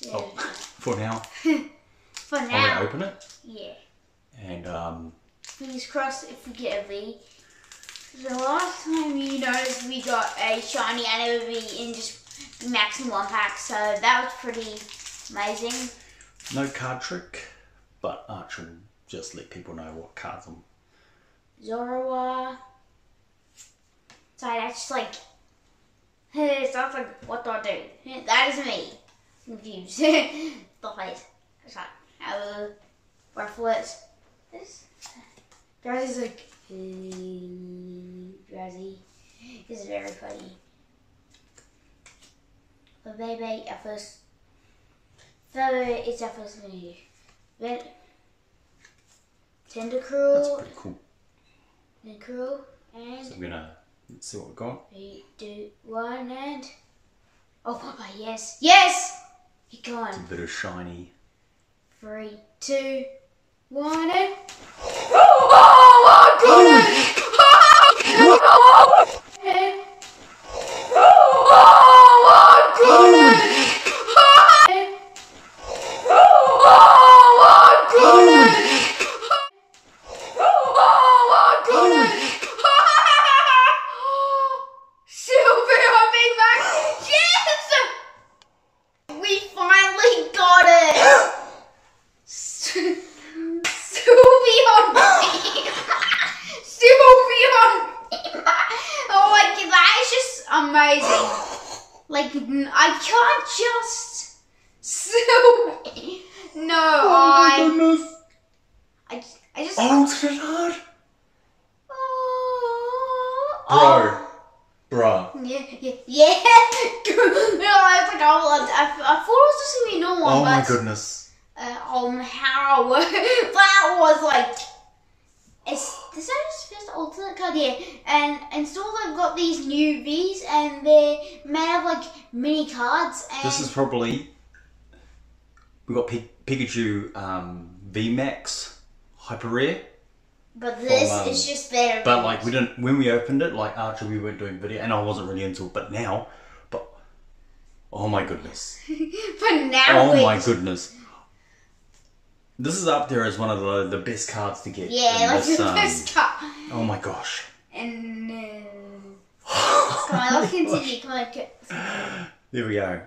Yeah. Oh, for now, For now. I'm gonna open it, Yeah. and um, Fingers crossed if we get a V. The last time you noticed we got a shiny and a V in just maximum one pack, so that was pretty amazing. no card trick, but Archer will just let people know what cards I'm. Zoroa. Sorry, that's just like. It sounds like, what do I do? That is me. Confused. Stop it. Sorry. I will it. This. Drazzy's like. "Hey, Drazzy. This is very funny. But baby, at first. Further, it's our first move. Then. Tentacruel. That's pretty cool. Necro and So I'm gonna let's see what we got. three, two, one, and oh, Papa, yes, yes. Keep A bit of shiny. Three, two, one, and oh my goodness! And- oh my goodness! And- oh my goodness! Oh my goodness! Silver Big Mac! Yes! We finally got it! Sylveon! Sylveon! Oh my god, that is just amazing. Like, n- I can't just. Sylveon! No, I. goodness! I, I just. Alternate art! Oh. Bro. Bruh. Yeah, yeah, yeah. no, I was like, oh, I, I thought it was just gonna be a normal one, Oh my goodness. uh, um, how that was like. It's this is just alternate card here, and and still they've got these new V's, and they're made of like mini cards. And This is probably. We got Pi- Pikachu um, VMAX Hyper Rare. but this um, is just better. But like we didn't when we opened it, like Archer, we weren't doing video, and I wasn't really into it. But now, but oh my goodness, but now oh my goodness, this is up there as one of the, the best cards to get. Yeah, like this, the um, best card. Oh my gosh. And uh, on, let's continue. Come on, co- There we go.